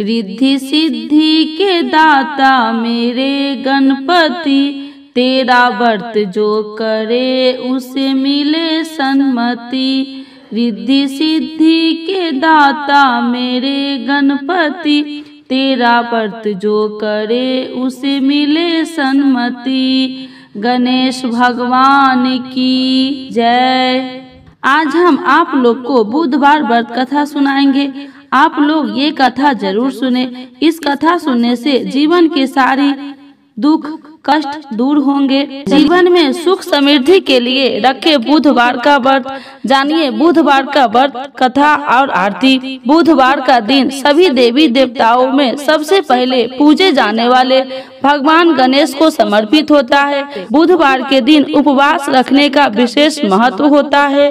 रिद्धि सिद्धि के दाता मेरे गणपति, तेरा व्रत जो करे उसे मिले सन्मति। रिद्धि सिद्धि के दाता मेरे गणपति, तेरा व्रत जो करे उसे मिले सन्मति। गणेश भगवान की जय। आज हम आप लोग को बुधवार व्रत कथा सुनाएँगे। आप लोग ये कथा ज़रूर सुने। इस कथा सुनने से जीवन के सारी दुख, कष्ट दूर होंगे। जीवन में सुख समृद्धि के लिए रखे बुधवार का व्रत, जानिए बुधवार का व्रत, कथा और आरती। बुधवार का दिन सभी देवी देवताओं में सबसे पहले पूजे जाने वाले भगवान गणेश को समर्पित होता है। बुधवार के दिन उपवास रखने का विशेष महत्व होता है।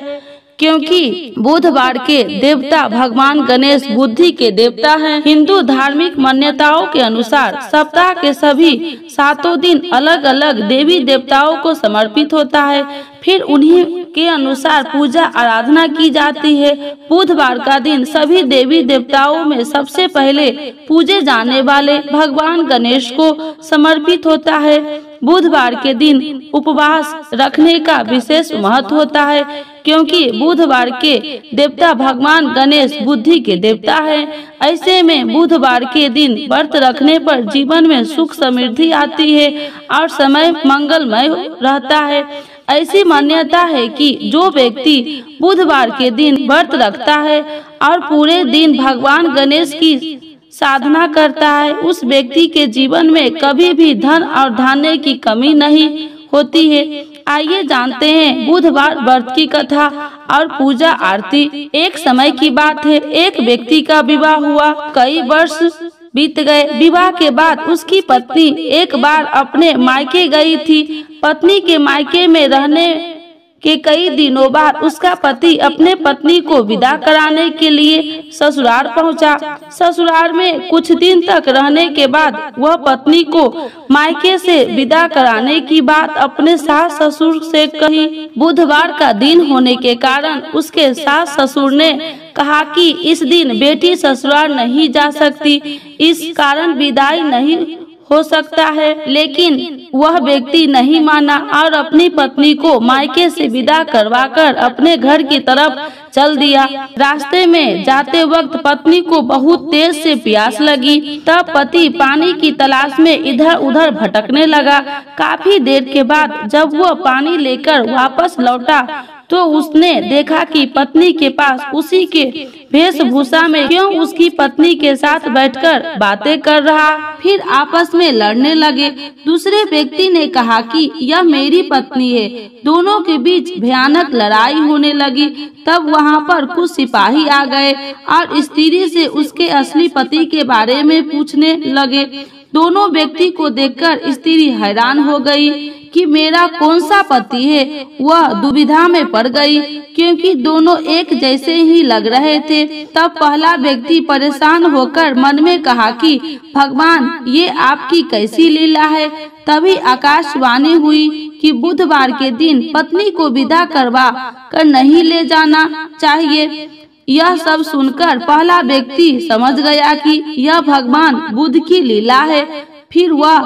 क्योंकि बुधवार के देवता भगवान गणेश बुद्धि के देवता हैं। हिंदू धार्मिक मान्यताओं के अनुसार सप्ताह के सभी सातों दिन अलग अलग देवी देवताओं को समर्पित होता है। फिर उन्हीं के अनुसार पूजा आराधना की जाती है। बुधवार का दिन सभी देवी देवताओं में सबसे पहले पूजे जाने वाले भगवान गणेश को समर्पित होता है। बुधवार के दिन उपवास रखने का विशेष महत्व होता है, क्योंकि बुधवार के देवता भगवान गणेश बुद्धि के देवता है। ऐसे में बुधवार के दिन व्रत रखने पर जीवन में सुख समृद्धि आती है और समय मंगलमय रहता है। ऐसी मान्यता है कि जो व्यक्ति बुधवार के दिन व्रत रखता है और पूरे दिन भगवान गणेश की साधना करता है, उस व्यक्ति के जीवन में कभी भी धन और धान्य की कमी नहीं होती है। आइए जानते हैं, बुधवार व्रत की कथा और पूजा आरती एक समय की बात है। एक व्यक्ति का विवाह हुआ, कई वर्ष बीत गए। विवाह के बाद उसकी पत्नी एक बार अपने मायके गई थी। पत्नी के मायके में रहने के कई दिनों बाद उसका पति अपने पत्नी को विदा कराने के लिए ससुराल पहुँचा। ससुराल में कुछ दिन तक रहने के बाद वह पत्नी को मायके से विदा कराने की बात अपने सास ससुर से कही बुधवार का दिन होने के कारण उसके सास ससुर ने कहा कि इस दिन बेटी ससुराल नहीं जा सकती इस कारण विदाई नहीं हो सकता है, लेकिन वह व्यक्ति नहीं माना और अपनी पत्नी को मायके से विदा करवाकर अपने घर की तरफ़ चल दिया। रास्ते में जाते वक्त पत्नी को बहुत तेज से प्यास लगी। तब पति पानी की तलाश में इधर उधर भटकने लगा। काफ़ी देर के बाद जब वह पानी लेकर वापस लौटा तो उसने देखा कि पत्नी के पास उसी के वेशभूषा में क्यों उसकी पत्नी के साथ बैठकर बातें कर रहा फिर आपस में लड़ने लगे। दूसरे व्यक्ति ने कहा कि यह मेरी पत्नी है। दोनों के बीच भयानक लड़ाई होने लगी। तब वहाँ पर कुछ सिपाही आ गए और स्त्री से उसके असली पति के बारे में पूछने लगे। दोनों व्यक्ति को देखकर स्त्री हैरान हो गई। कि मेरा कौन सा पति है? वह दुविधा में पड़ गई क्योंकि दोनों एक जैसे ही लग रहे थे। तब पहला व्यक्ति परेशान होकर मन में कहा कि भगवान ये आपकी कैसी लीला है? तभी आकाशवाणी हुई कि बुधवार के दिन पत्नी को विदा करवा कर नहीं ले जाना चाहिए। यह सब सुनकर पहला व्यक्ति समझ गया कि यह भगवान बुद्ध की लीला है। फिर वह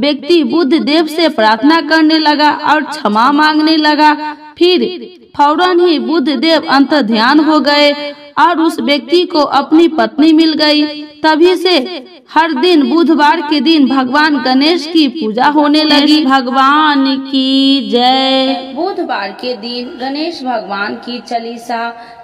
व्यक्ति बुद्ध देव से प्रार्थना करने लगा और क्षमा मांगने लगा। फिर फ़ौरन ही बुद्ध देव अंत ध्यान हो गए और उस व्यक्ति को अपनी पत्नी मिल गई। तभी से हर दिन बुधवार के दिन भगवान गणेश की पूजा होने लगी। भगवान की जय। बुधवार के दिन गणेश भगवान की चालीसा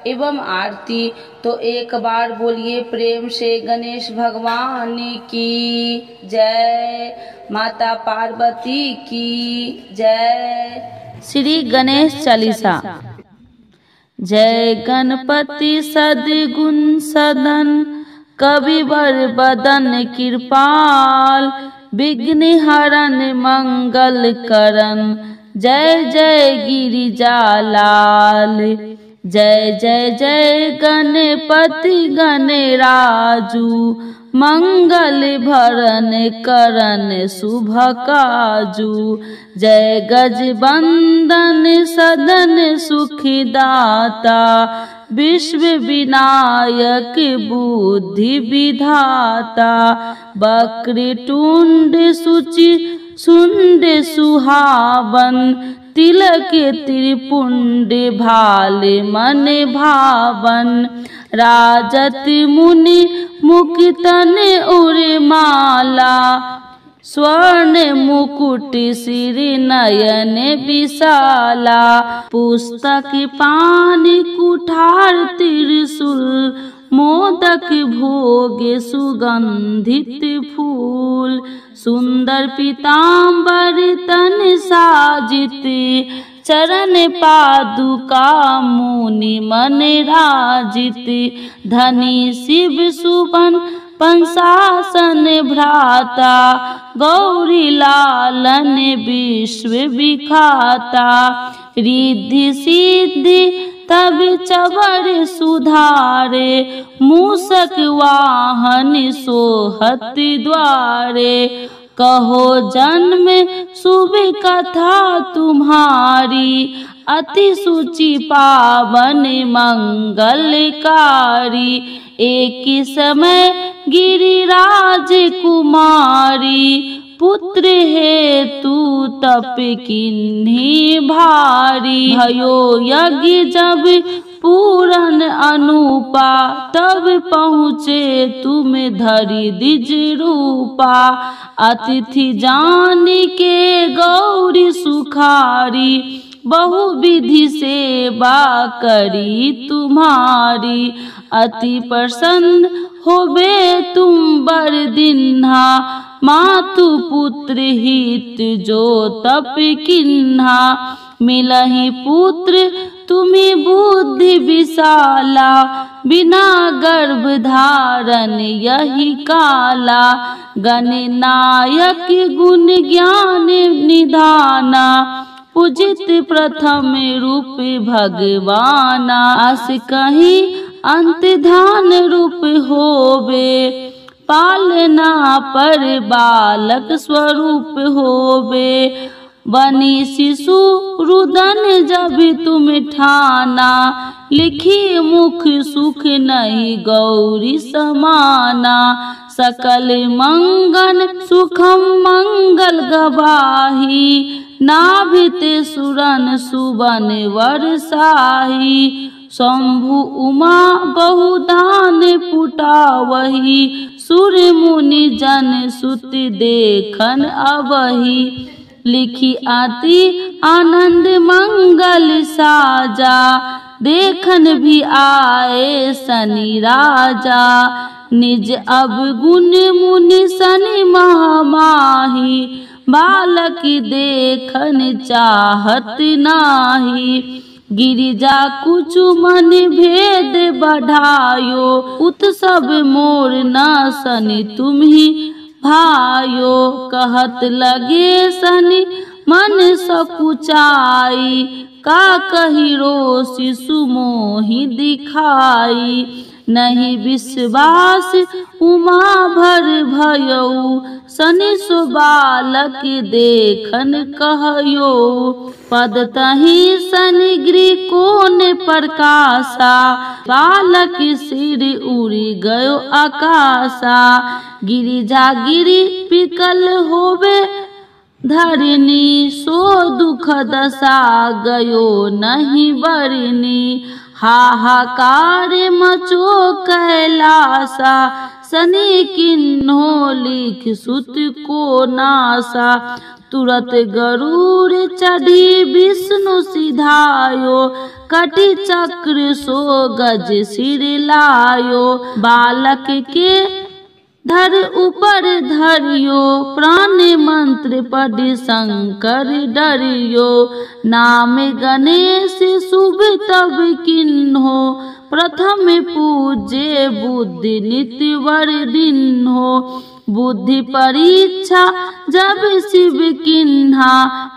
एवं आरती तो एक बार बोलिए प्रेम से गणेश भगवान की जय। माता पार्वती की जय। श्री गणेश चालीसा। जय गणपति सदगुण सदन। कविवर बदन कृपाल, विघ्न हरण मंगल करण। जय जय गिरिजालाल, जय जय जय गणपति गणराजू। मंगल भरन करन शुभ काजू। जय गज बंदन सदन सुखदाता विश्व विनायक बुद्धि विधाता, बक्र टुंड सुचि, सुंड सुहावन, तिलक त्रिपुंड भाल मन भावन। राजत मुनि मुक्तन उर्माला स्वर्ण मुकुट श्री नयन विशाला, पुस्तक पान कुठार त्रिशूल, मोदक भोग सुगंधित फूल, सुंदर पीताम्बर तन साजित, चरण पादुका मुनि मन राजित, धनी शिव सुबन पंसासन भ्राता गौरी लालन विश्व विखाता। रिद्धि सिद्धि तब चबर सुधारे, मूसक वाहन सोहत द्वारे। कहो जन्म, शुभ कथा तुम्हारी अति सुचि पावन मंगलकारी। एक समय गिरिराज कुमारी। पुत्र हे तू तप किन्ही भारी। भयो यज्ञ जब पूरन अनुपा, तब पहुँचे तुम धरी दिज रूपा। अतिथि जान के गौरी सुखारी। बहु विधि सेवा करी तुम्हारी। अति प्रसन्न होबे तुम बर दिन्हा। मातु पुत्र हित जो तप किन्हा। मिलहि पुत्र तुम्हें बुद्धि विशाला। बिना गर्भ धारण यही काला। गणनायक गुण ज्ञान निधाना। पूजित प्रथम रूप भगवाना। अस कहीं अंत ध्यान रूप होवे। पालना पर बालक स्वरूप होवे। बनी शिशु रुदन जब तुम ठाना। लिखी मुख सुख नहीं गौरी समाना। सकल मंगल सुखम मंगल गवाही। नाभित सुरन सुबन वर्षाही शंभु उमा बहुदान पुटावही। सुर मुनि जन सुत देखन अवही। लिखी आती आनंद मंगल साजा। देखन भी आए सनी राजा। निज अब गुण मुनि सनि महामाही। बालक देखन चाहत नाही। गिरिजा कुछ मन भेद बढ़ायो उत्सव मोर न सनि तुम्ही भायो। कहत लगे सनि, मन सकुचाई, का कही रो शिशु मोहि दिखाई। नहीं विश्वास, उमा भर भयऊ सनि सो बालक देखन कहयो। पद तही सनि गृह कोन प्रकाशा बालक सिर उड़ी गयो आकाशा गिरिजा गिरी पिकल होवे धरनी सो दुख दशा गयो नहीं बरनी। हाहाकार मचो कैलासा, सने किन्हो लिख सुत को नासा। तुरत गरुड़ चढ़ी विष्णु सिधायो, कटि चक्र सो गज सिर लायो। बालक के धर ऊपर धरियो, प्राण मंत्र पढ़ शंकर डरियो। नाम गणेश शुभ तब किन्हो, प्रथम पूजे बुद्धि नित्य वर दिन हो बुद्धि परीक्षा जब शिव किन्हा,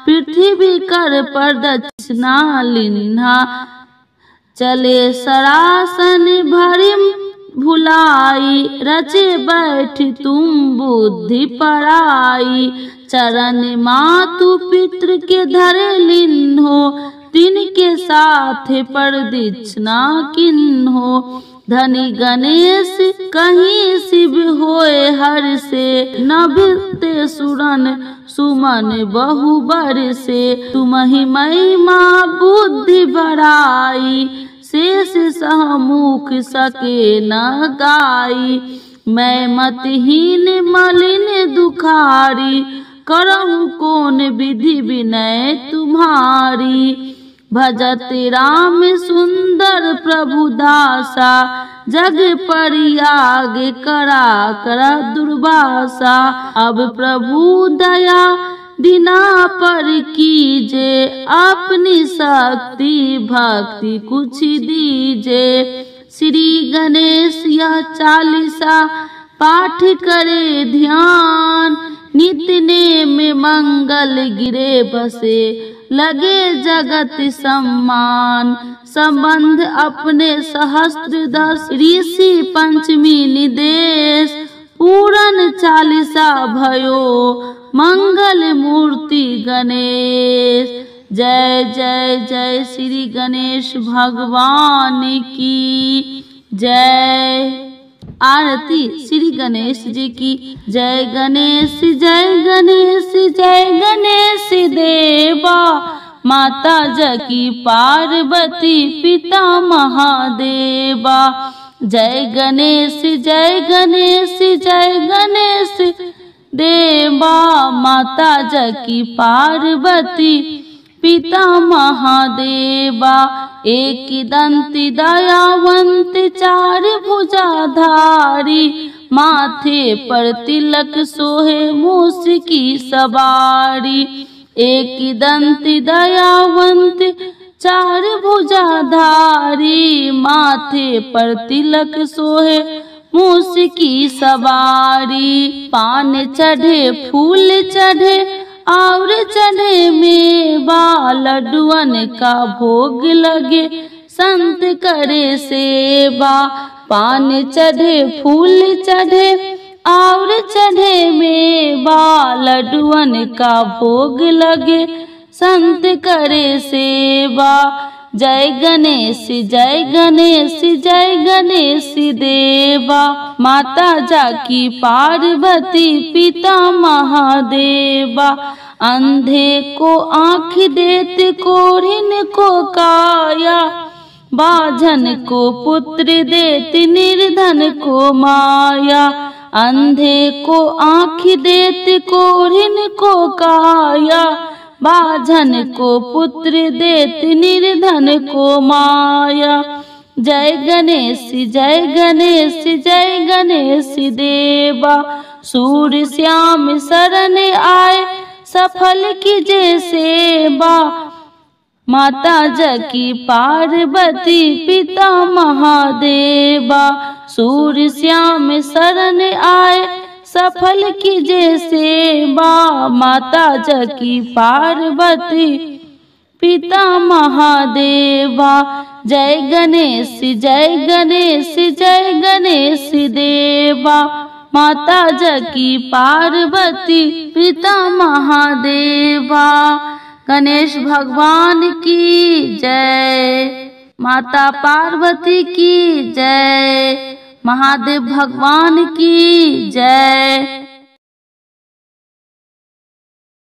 पृथ्वी कर प्रदक्षिणा लिन्हा। चले सरासन भरिम भुलाई, रचे बैठ तुम बुद्धि पराई चरण मातु पितृ के धर लिन्हो तिनके साथ प्रदीक्षिणा किन हो। धनी गणेश, कहीं शिव होए हर से। नभिते सुरन, सुमन बहु बर से। तुम ही महिमा बुद्धि बढ़ाई। शेष सहमुख सके न गाई। मैं मतहीन मलिन दुखारी, करहु कौन विधि विनय तुम्हारी? भजत राम सुंदर प्रभु दासा, जग परियाग करा करा दुर्वासा। अब प्रभु दया दिना पर कीजे, अपनी शक्ति, भक्ति कुछ दीजे। श्री गणेश यह चालीसा पाठ करे ध्यान। नितने में मंगल गिरे बसे, लगे जगत सम्मान। संबंध अपने सहस्त्र दस। ऋषि पंचमी निदेश, पूरन चालीसा भयो। मंगल मूर्ति गणेश। जय जय जय श्री गणेश भगवान की। जय। आरती श्री गणेश जी की। जय गणेश जय गणेश जय गणेश देवा। माता जकी पार्वती पिता महादेवा। जय गणेश जय गणेश जय गणेश देवा माता जकी पार्वती, पिता महादेवा, एक दंती दयावंत, चार भुजाधारी, माथे पर तिलक सोहे मूस की सवारी, एक दंती दयावंत, चार भुजाधारी, माथे पर तिलक सोहे मूस की सवारी पान चढ़े, फूल चढ़े, और चढ़े मेवा लड्डुअन का भोग लगे। संत करे सेवा, पान चढ़े, फूल चढ़े, और चढ़े मेवा लड्डुअन का भोग लगे। संत करे सेवा जय गणेश जय गणेश जय गणेश देवा। माता जाकी पार्वती पिता महादेवा। अंधे को आँख देते कोरिन को काया। बाझन को पुत्र देते निर्धन को माया। अंधे को आँख देते कोरिन को काया। बाझन को पुत्र देत निर्धन को माया। जय गणेश जय गणेश जय गणेश देवा। सूर्य श्याम शरण आए, सफल कीजे सेवा। माता जकी पार्वती पिता महादेवा। सूर्य श्याम शरण आए सफल कीजे सेवा माता जकी पार्वती। पिता महादेवा, जय गणेश जय गणेश जय गणेश देवा। माता जकी पार्वती, पिता महादेवा। गणेश भगवान की जय। माता पार्वती की जय। महादेव भगवान की जय।